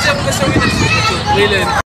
حاجة بغا نسوي